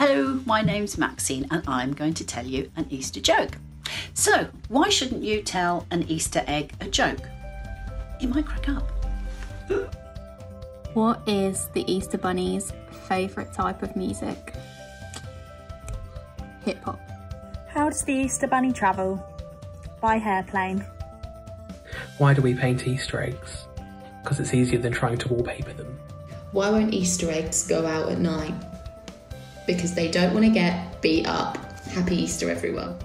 Hello, my name's Maxine, and I'm going to tell you an Easter joke. So, why shouldn't you tell an Easter egg a joke? It might crack up. What is the Easter Bunny's favourite type of music? Hip hop. How does the Easter Bunny travel? By hairplane. Why do we paint Easter eggs? Because it's easier than trying to wallpaper them. Why won't Easter eggs go out at night? Because they don't want to get beat up. Happy Easter, everyone.